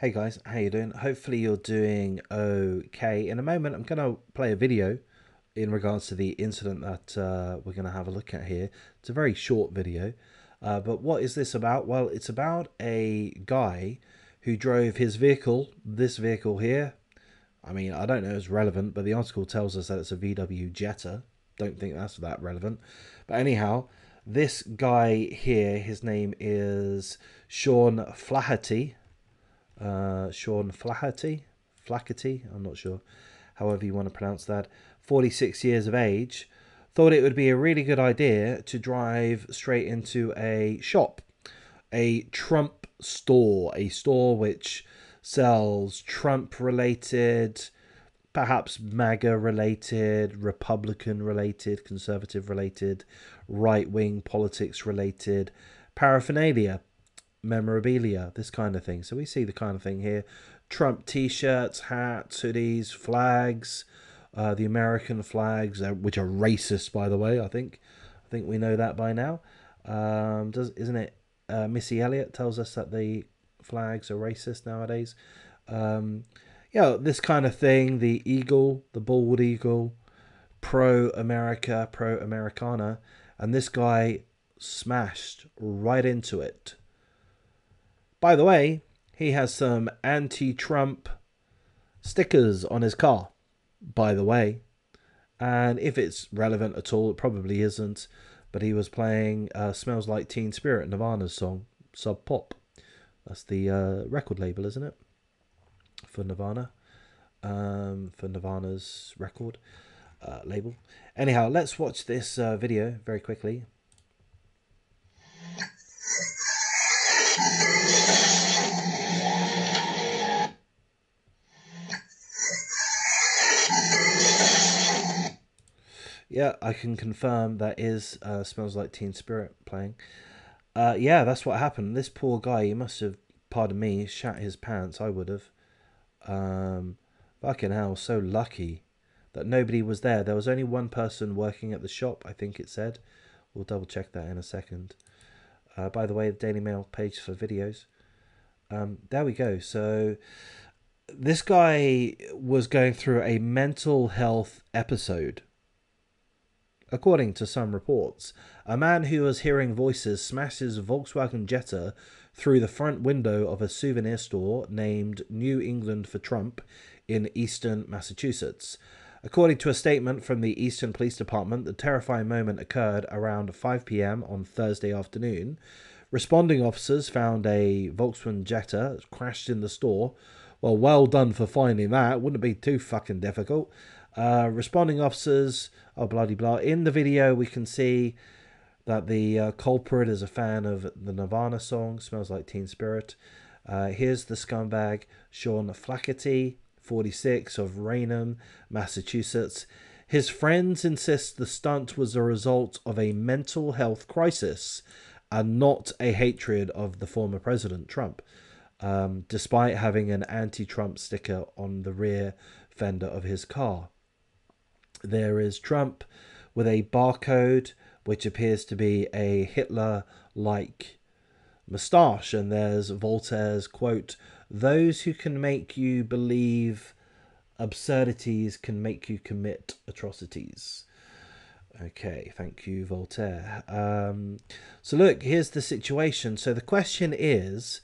Hey guys, how you doing? Hopefully you're doing okay. In a moment, I'm going to play a video in regards to the incident that uh, we're going to have a look at here. It's a very short video, uh, but what is this about? Well, it's about a guy who drove his vehicle, this vehicle here. I mean, I don't know if it's relevant, but the article tells us that it's a VW Jetta. Don't think that's that relevant. But anyhow, this guy here, his name is Sean Flaherty uh, Sean Flaherty, Flaherty, I'm not sure, however you want to pronounce that, 46 years of age, thought it would be a really good idea to drive straight into a shop, a Trump store, a store which sells Trump related, perhaps MAGA related, Republican related, conservative related, right wing politics related paraphernalia memorabilia, this kind of thing. So we see the kind of thing here. Trump t-shirts, hats, hoodies, flags, uh, the American flags, uh, which are racist, by the way. I think, I think we know that by now. Um, does isn't it? Uh, Missy Elliott tells us that the flags are racist nowadays. Um, yeah, this kind of thing. The eagle, the bald eagle, pro America, pro Americana, and this guy smashed right into it. By the way, he has some anti Trump stickers on his car, by the way. And if it's relevant at all, it probably isn't. But he was playing uh, Smells Like Teen Spirit, Nirvana's song, Sub Pop. That's the uh, record label, isn't it? For Nirvana. Um, for Nirvana's record uh, label. Anyhow, let's watch this uh, video very quickly. Yeah, I can confirm that is uh, smells like Teen Spirit playing. Uh, yeah, that's what happened. This poor guy, he must have, pardon me, shat his pants. I would have. Um, fucking hell, so lucky that nobody was there. There was only one person working at the shop. I think it said. We'll double check that in a second. Uh, by the way, the Daily Mail page for videos. Um, there we go. So this guy was going through a mental health episode According to some reports, a man who was hearing voices smashes Volkswagen Jetta through the front window of a souvenir store named New England for Trump in Easton, Massachusetts. According to a statement from the Easton Police Department, the terrifying moment occurred around 5 p.m. on Thursday afternoon. Responding officers found a Volkswagen Jetta crashed in the store. Well, well done for finding that. Wouldn't it be too fucking difficult? Uh, responding officers, oh bloody blah. In the video, we can see that the uh, culprit is a fan of the Nirvana song "Smells Like Teen Spirit." Uh, here's the scumbag Sean Flaherty, 46, of Raynham, Massachusetts. His friends insist the stunt was a result of a mental health crisis and not a hatred of the former president Trump, um, despite having an anti Trump sticker on the rear fender of his car. There is Trump with a barcode, which appears to be a Hitler like moustache. And there's Voltaire's quote Those who can make you believe absurdities can make you commit atrocities. Okay, thank you, Voltaire. Um, so, look, here's the situation. So, the question is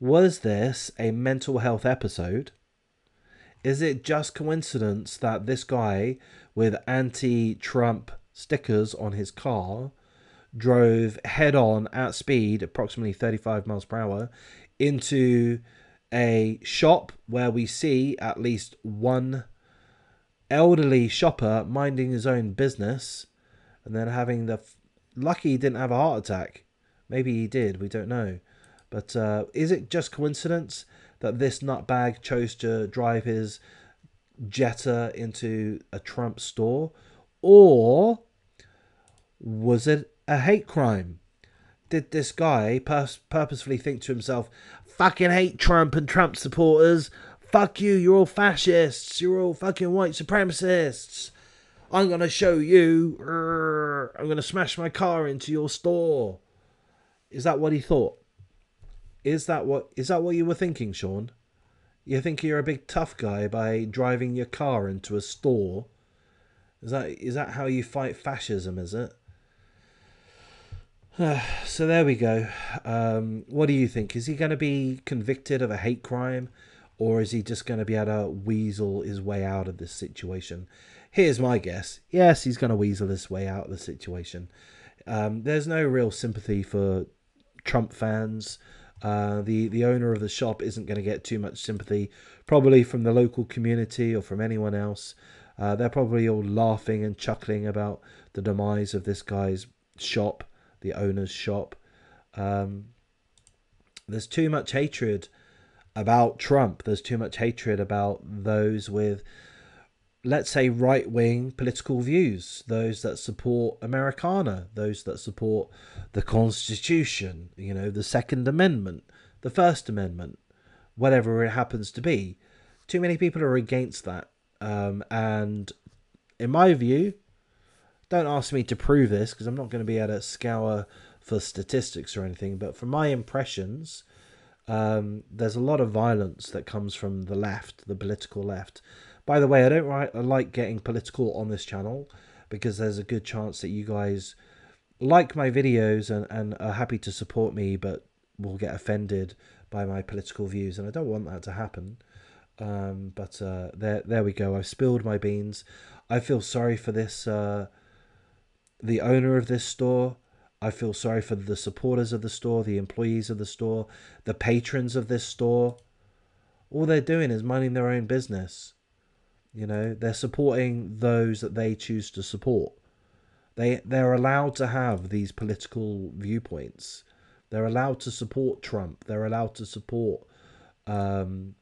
Was this a mental health episode? Is it just coincidence that this guy with anti Trump stickers on his car drove head on at speed, approximately 35 miles per hour, into a shop where we see at least one elderly shopper minding his own business and then having the. Lucky he didn't have a heart attack. Maybe he did, we don't know. But uh, is it just coincidence that this nutbag chose to drive his Jetta into a Trump store? Or was it a hate crime? Did this guy pur- purposefully think to himself, fucking hate Trump and Trump supporters? Fuck you, you're all fascists, you're all fucking white supremacists. I'm gonna show you. I'm gonna smash my car into your store. Is that what he thought? Is that what is that what you were thinking, Sean? You think you're a big tough guy by driving your car into a store? Is that is that how you fight fascism? Is it? so there we go. Um, what do you think? Is he going to be convicted of a hate crime, or is he just going to be able to weasel his way out of this situation? Here's my guess. Yes, he's going to weasel his way out of the situation. Um, there's no real sympathy for Trump fans. Uh, the the owner of the shop isn't going to get too much sympathy, probably from the local community or from anyone else. Uh, they're probably all laughing and chuckling about the demise of this guy's shop the owner's shop. Um, there's too much hatred about Trump. There's too much hatred about those with, let's say, right wing political views, those that support Americana, those that support the Constitution, you know, the Second Amendment, the First Amendment, whatever it happens to be. Too many people are against that. Um, and in my view, don't ask me to prove this because I'm not going to be able to scour for statistics or anything. But from my impressions, um, there's a lot of violence that comes from the left, the political left. By the way, I don't write, I like getting political on this channel because there's a good chance that you guys like my videos and, and are happy to support me, but will get offended by my political views, and I don't want that to happen. Um, but uh, there, there we go. I've spilled my beans. I feel sorry for this. Uh, the owner of this store. I feel sorry for the supporters of the store, the employees of the store, the patrons of this store. All they're doing is minding their own business. You know, they're supporting those that they choose to support. They they're allowed to have these political viewpoints. They're allowed to support Trump. They're allowed to support um,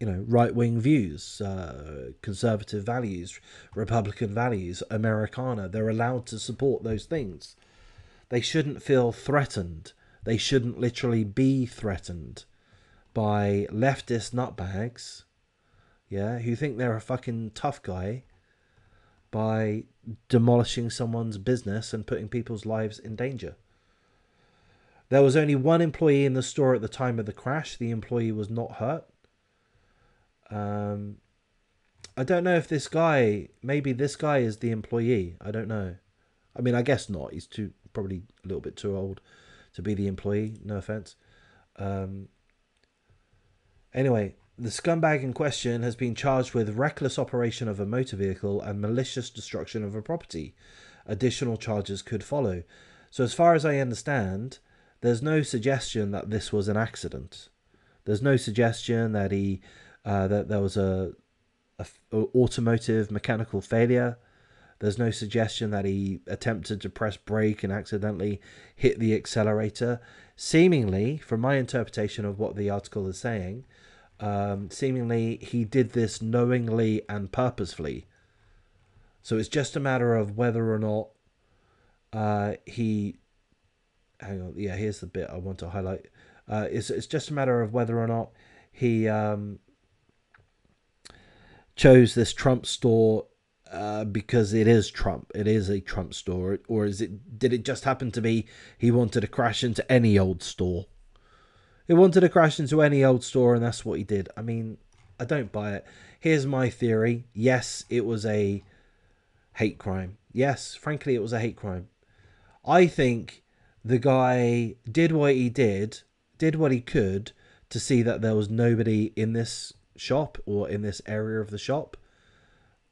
you know, right wing views, uh, conservative values, Republican values, Americana. They're allowed to support those things. They shouldn't feel threatened. They shouldn't literally be threatened by leftist nutbags, yeah, who think they're a fucking tough guy by demolishing someone's business and putting people's lives in danger. There was only one employee in the store at the time of the crash. The employee was not hurt. Um, I don't know if this guy, maybe this guy is the employee. I don't know. I mean, I guess not. He's too probably a little bit too old to be the employee. No offense. Um, anyway, the scumbag in question has been charged with reckless operation of a motor vehicle and malicious destruction of a property. Additional charges could follow. So, as far as I understand, there's no suggestion that this was an accident. There's no suggestion that he uh, that there was a, a, automotive mechanical failure. There's no suggestion that he attempted to press brake and accidentally hit the accelerator. Seemingly, from my interpretation of what the article is saying, um, seemingly he did this knowingly and purposefully. So it's just a matter of whether or not uh, he. Hang on, yeah, here's the bit I want to highlight. Uh, it's it's just a matter of whether or not he um, chose this Trump store uh, because it is Trump. It is a Trump store, or is it? Did it just happen to be he wanted to crash into any old store? He wanted to crash into any old store, and that's what he did. I mean, I don't buy it. Here's my theory. Yes, it was a hate crime. Yes, frankly, it was a hate crime. I think the guy did what he did, did what he could to see that there was nobody in this shop or in this area of the shop.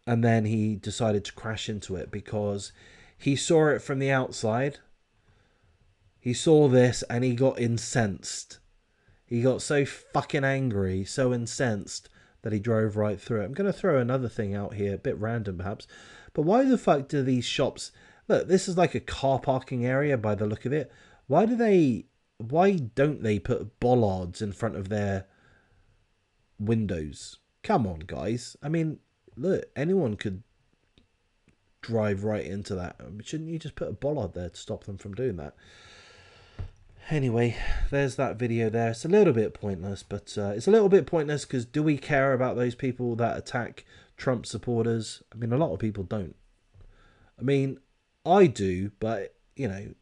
And then he decided to crash into it because he saw it from the outside. He saw this and he got incensed. He got so fucking angry, so incensed that he drove right through it. I'm going to throw another thing out here, a bit random perhaps. But why the fuck do these shops look? This is like a car parking area by the look of it. Why do they? Why don't they put bollards in front of their windows. Come on, guys. I mean, look, anyone could drive right into that. Shouldn't you just put a bollard there to stop them from doing that? Anyway, there's that video there. It's a little bit pointless, but uh, it's a little bit pointless because do we care about those people that attack Trump supporters? I mean, a lot of people don't. I mean, I do, but, you know,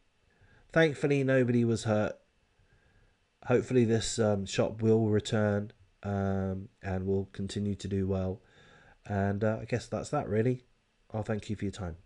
thankfully nobody was hurt. Hopefully this um, shop will return um, and will continue to do well. And uh, I guess that's that really. I'll thank you for your time.